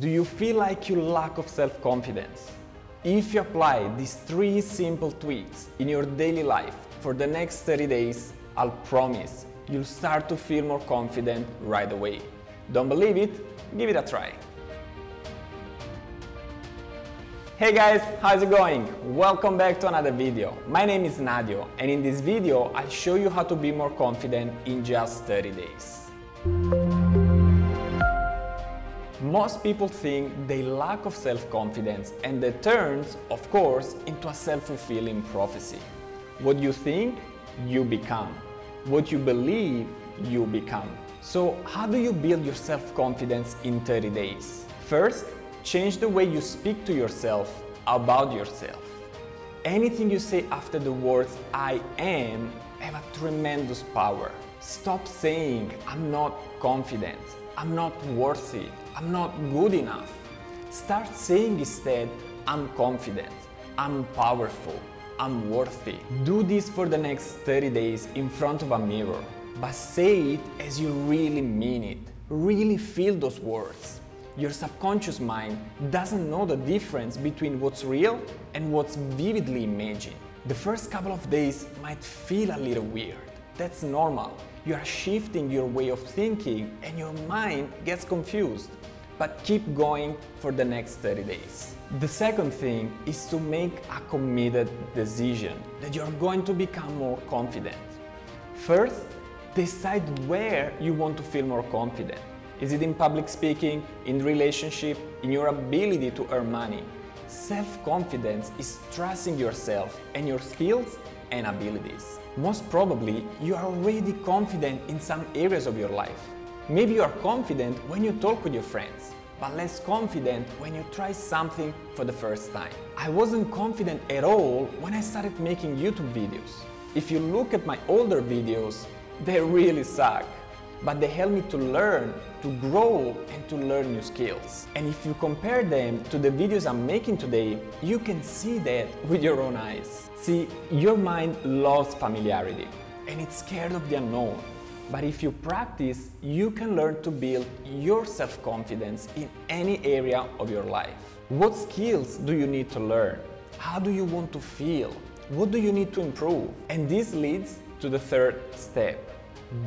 Do you feel like you lack of self-confidence? If you apply these three simple tweaks in your daily life for the next 30 days, I'll promise you'll start to feel more confident right away. Don't believe it? Give it a try. Hey guys, how's it going? Welcome back to another video. My name is Nadio and in this video I'll show you how to be more confident in just 30 days. Most people think they lack of self-confidence and that turns, of course, into a self-fulfilling prophecy. What you think, you become. What you believe, you become. So how do you build your self-confidence in 30 days? First, change the way you speak to yourself about yourself. Anything you say after the words I am have a tremendous power. Stop saying I'm not confident, I'm not worthy, I'm not good enough. Start saying instead I'm confident, I'm powerful, I'm worthy. Do this for the next 30 days in front of a mirror, but say it as you really mean it. Really feel those words. Your subconscious mind doesn't know the difference between what's real and what's vividly imagined. The first couple of days might feel a little weird. That's normal. You are shifting your way of thinking and your mind gets confused. But keep going for the next 30 days. The second thing is to make a committed decision that you're going to become more confident. First, decide where you want to feel more confident. Is it in public speaking, in relationship, in your ability to earn money? Self-confidence is trusting yourself and your skills and abilities. Most probably, you are already confident in some areas of your life. Maybe you are confident when you talk with your friends, but less confident when you try something for the first time. I wasn't confident at all when I started making YouTube videos. If you look at my older videos, they really suck but they help me to learn, to grow and to learn new skills. And if you compare them to the videos I'm making today, you can see that with your own eyes. See, your mind loves familiarity and it's scared of the unknown. But if you practice, you can learn to build your self-confidence in any area of your life. What skills do you need to learn? How do you want to feel? What do you need to improve? And this leads to the third step,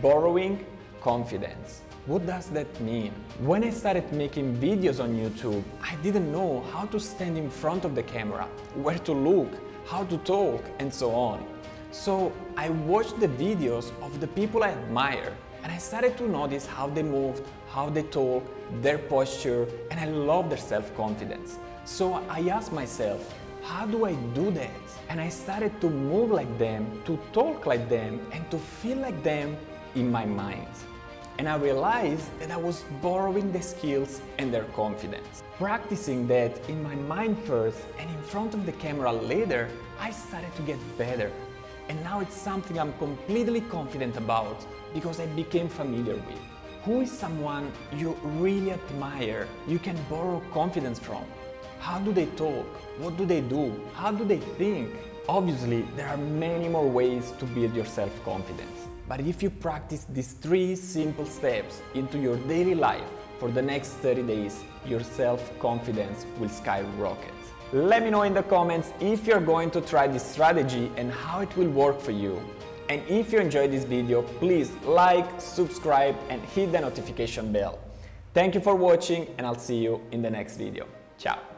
borrowing confidence. What does that mean? When I started making videos on YouTube, I didn't know how to stand in front of the camera, where to look, how to talk, and so on. So I watched the videos of the people I admire and I started to notice how they moved, how they talk, their posture, and I love their self-confidence. So I asked myself, how do I do that? And I started to move like them, to talk like them, and to feel like them in my mind and I realized that I was borrowing the skills and their confidence. Practicing that in my mind first and in front of the camera later, I started to get better. And now it's something I'm completely confident about because I became familiar with. Who is someone you really admire, you can borrow confidence from? How do they talk? What do they do? How do they think? Obviously, there are many more ways to build your self-confidence. But if you practice these three simple steps into your daily life for the next 30 days, your self-confidence will skyrocket. Let me know in the comments if you're going to try this strategy and how it will work for you. And if you enjoyed this video, please like, subscribe and hit the notification bell. Thank you for watching and I'll see you in the next video. Ciao!